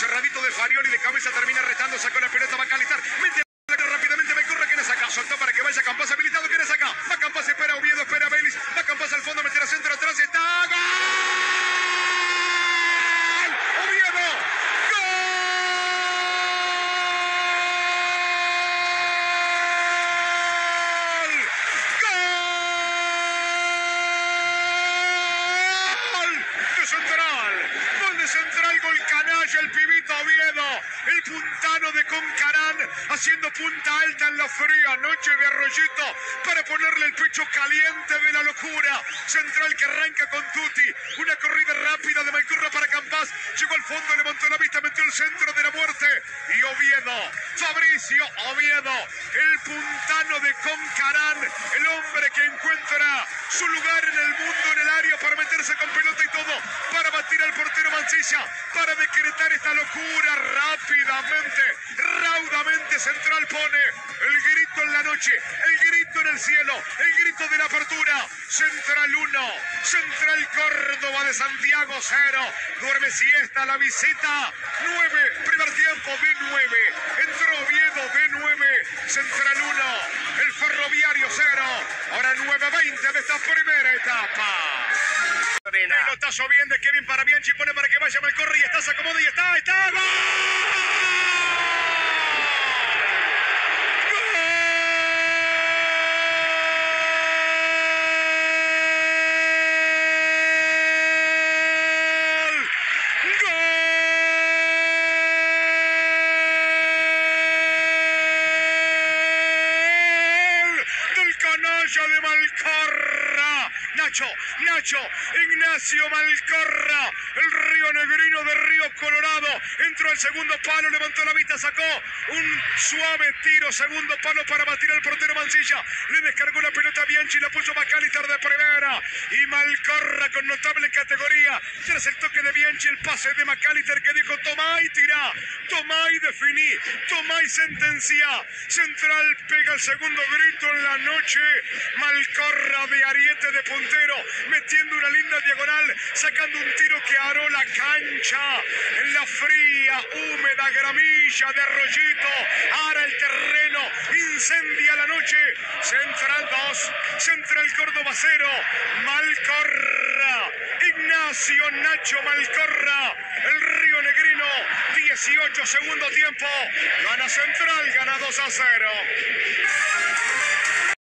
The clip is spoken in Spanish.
cerradito de Farioli de cabeza termina retando, sacó la pelota Macalister. Mete rápidamente me corre quién es acá. Soltó para que vaya Campas habilitado. ¿Quién es acá? Va Campas, espera Oviedo, espera Belis. Va Campas al fondo, meterá centro atrás. Está. ¡Gol! ¡Oviedo! ¡Gol! ¡Gol! De Central. Gol de Central, el pibito Oviedo. El puntano de Concarán haciendo punta alta en la fría noche de Arroyito para ponerle el pecho caliente de la locura. Central que arranca con Tuti. Una corrida rápida de Malcurra para Llegó al fondo, levantó la vista, metió el centro de la muerte. Y Oviedo, Fabricio Oviedo, el puntano de Concarán, el hombre que encuentra su lugar en el mundo, en el área, para meterse con pelota y todo, para batir al portero Mancilla, para decretar esta locura rápidamente, raudamente. Central pone el grito en la noche, el grito en el cielo, el grito de la apertura. Central 1, Central Córdoba de Santiago 0. Duerme siesta la visita. 9, primer tiempo de 9. Entró Oviedo de 9. Central 1, el Ferroviario 0. Ahora 9-20 de esta primera etapa. Pelotazo bien de Kevin para Bianchi, pone para que vaya Malcorre y está, se acomoda y está, está. ¡Gol! ¡Gol! Del de Malcorra. Nacho, Nacho, Ignacio Malcorra, el río negrino de Río Colorado. Entró al segundo palo, levantó la vista, sacó un suave tiro, segundo palo para batir al portero Mancilla. Le descargó la pelota a Bianchi, la puso Macalister de primera. Y Malcorra con notable categoría. Tras el toque de Bianchi, el pase de Macalister que dijo: Tomá y tira, tomá y definí, tomá y sentencia. Central pega el segundo grito en la noche. Malcorra de Ariete de puntero, metiendo sacando un tiro que aró la cancha en la fría, húmeda gramilla de Arroyito. Ara el terreno, incendia la noche. Central 2, Central Córdoba 0. Malcorra, Ignacio Nacho Malcorra, el Río Negrino, 18 segundo tiempo. Gana Central, gana 2 a 0.